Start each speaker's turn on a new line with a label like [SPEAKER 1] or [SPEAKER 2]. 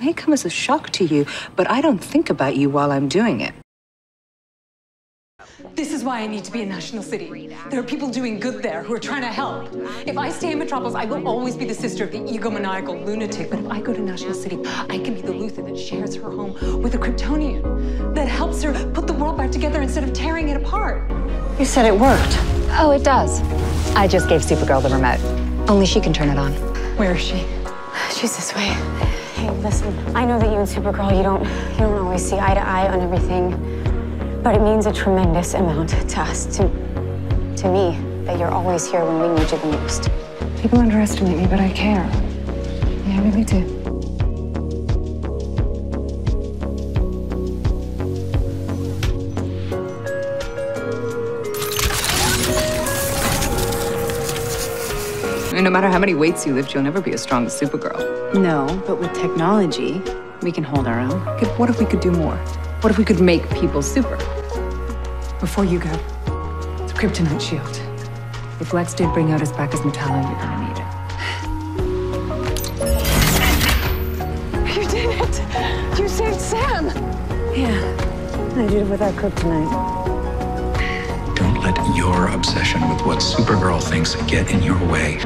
[SPEAKER 1] may come as a shock to you, but I don't think about you while I'm doing it.
[SPEAKER 2] This is why I need to be in National City. There are people doing good there who are trying to help. If I stay in Metropolis, I will always be the sister of the egomaniacal lunatic. But if I go to National City, I can be the Luthor that shares her home with a Kryptonian, that helps her put the world back together instead of tearing it apart.
[SPEAKER 3] You said it worked.
[SPEAKER 4] Oh, it does. I just gave Supergirl the remote. Only she can turn it on.
[SPEAKER 2] Where is she?
[SPEAKER 3] She's this way. Hey, listen, I know that you and Supergirl, you don't, you don't always see eye to eye on everything, but it means a tremendous amount to us, to, to me, that you're always here when we need you the most.
[SPEAKER 4] People underestimate me, but I care. Yeah, I really do.
[SPEAKER 1] I mean, no matter how many weights you lift, you'll never be as strong as Supergirl.
[SPEAKER 5] No, but with technology, we can hold our own.
[SPEAKER 1] Okay, what if we could do more? What if we could make people super?
[SPEAKER 2] Before you go, the kryptonite shield.
[SPEAKER 1] If Lex did bring out his back as Metallo, you're gonna need it.
[SPEAKER 3] You did it! You saved Sam! Yeah, I did it without kryptonite.
[SPEAKER 6] Don't let your obsession with what Supergirl thinks get in your way.